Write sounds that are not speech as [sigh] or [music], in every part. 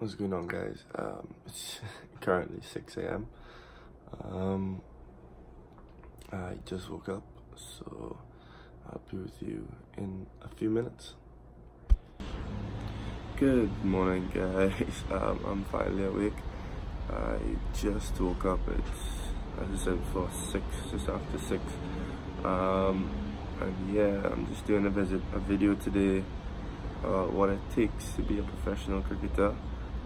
What's going on guys? Um, it's [laughs] currently 6 a.m. Um, I just woke up, so I'll be with you in a few minutes. Good morning guys, [laughs] um, I'm finally awake. I just woke up, it's as I said for 6, just after 6. Um, and yeah, I'm just doing a visit, a video today, uh, what it takes to be a professional cricketer.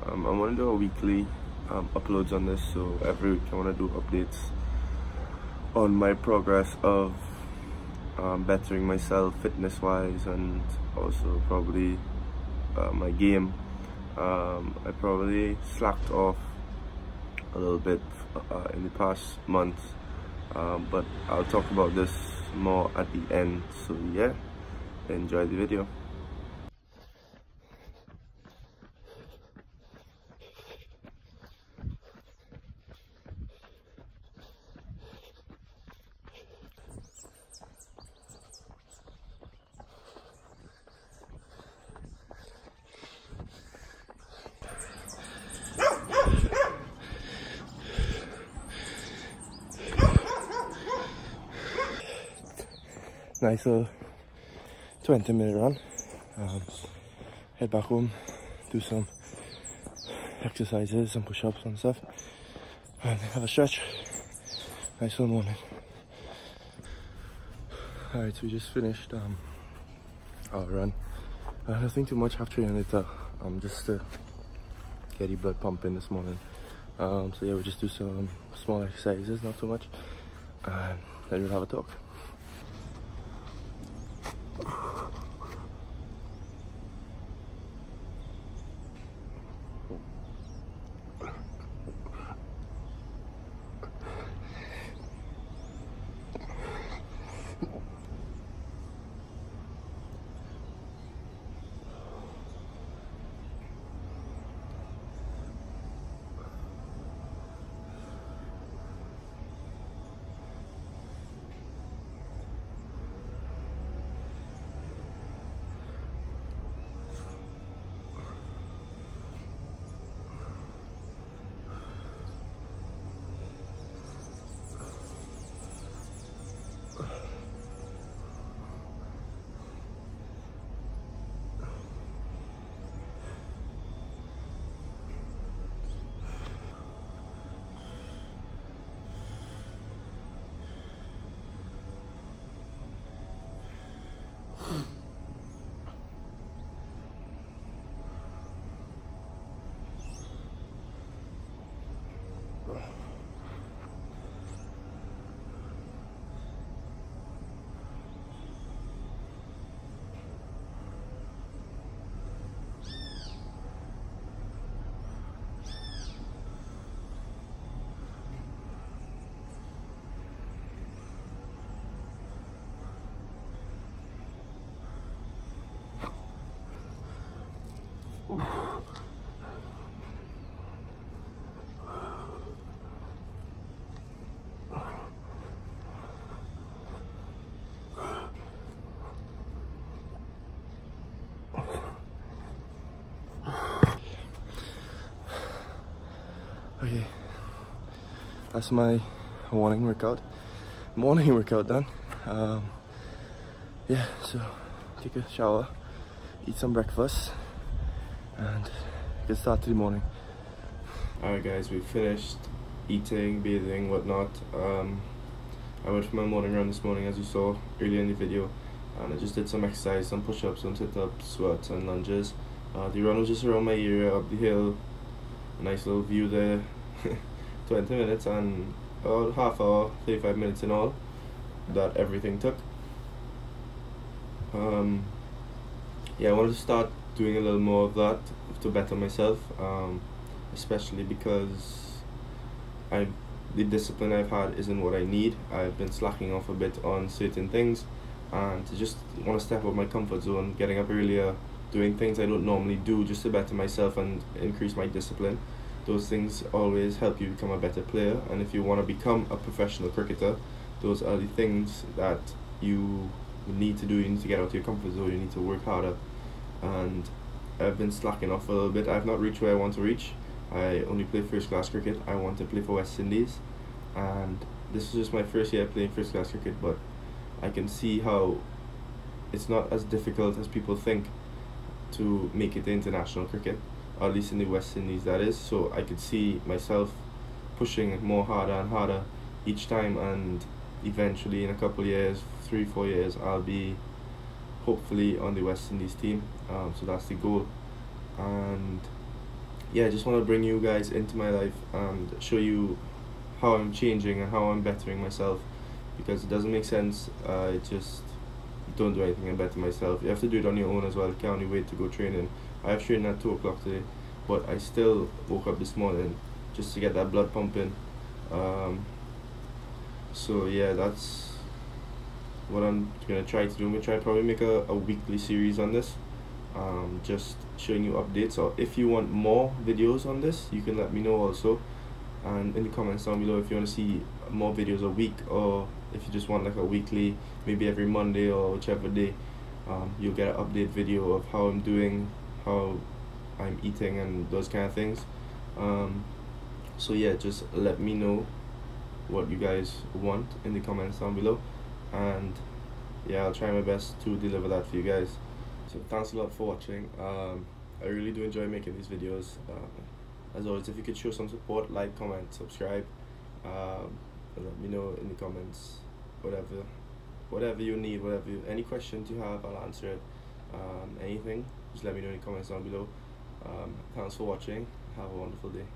Um, I want to do a weekly um, uploads on this, so every week I want to do updates on my progress of um, bettering myself fitness wise and also probably uh, my game. Um, I probably slacked off a little bit uh, in the past month, um, but I'll talk about this more at the end. So yeah, enjoy the video. Nice little 20 minute run. Um, head back home, do some exercises, some push ups and stuff, and have a stretch. Nice little morning. Alright, so we just finished um, our run. Uh, nothing too much after training later, um, just to get the blood pumping this morning. Um, so yeah, we'll just do some small exercises, not too much, and then we'll have a talk. That's my morning workout. Morning workout done. Um, yeah, so take a shower, eat some breakfast, and get started the morning. Alright guys, we finished eating, bathing, whatnot. Um, I went for my morning run this morning as you saw earlier in the video and I just did some exercise, some push-ups, some sit-ups, squats and lunges. Uh, the run was just around my area up the hill, nice little view there, [laughs] 20 minutes and about half hour, 35 minutes in all that everything took. Um, yeah, I wanted to start doing a little more of that to better myself, um, especially because I the discipline I've had isn't what I need. I've been slacking off a bit on certain things, and to just want to step out of my comfort zone, getting up earlier, doing things I don't normally do just to better myself and increase my discipline. Those things always help you become a better player, and if you want to become a professional cricketer, those are the things that you need to do. You need to get out of your comfort zone. You need to work harder and I've been slacking off a little bit. I've not reached where I want to reach. I only play first class cricket. I want to play for West Indies, and this is just my first year playing first class cricket. But I can see how it's not as difficult as people think to make it international cricket, at least in the West Indies that is. So I could see myself pushing more harder and harder each time, and eventually in a couple years, three four years, I'll be hopefully on the West Indies team. Um, so that's the goal, and yeah, I just want to bring you guys into my life and show you how I'm changing and how I'm bettering myself because it doesn't make sense. Uh, I just don't do anything and better myself. You have to do it on your own as well. You can't only wait to go training. I have training at 2 o'clock today, but I still woke up this morning just to get that blood pumping. Um, so yeah, that's what I'm gonna try to do. I'm gonna try probably make a, a weekly series on this. Um, just showing you updates or if you want more videos on this you can let me know also and in the comments down below if you want to see more videos a week or if you just want like a weekly maybe every Monday or whichever day um, you'll get an update video of how I'm doing how I'm eating and those kind of things. Um, so yeah just let me know what you guys want in the comments down below. And yeah I'll try my best to deliver that for you guys. So thanks a lot for watching. Um, I really do enjoy making these videos. Uh, as always if you could show some support like comment subscribe um, let me know in the comments whatever whatever you need whatever you, any questions you have I'll answer it. Um, anything just let me know in the comments down below. Um, thanks for watching. Have a wonderful day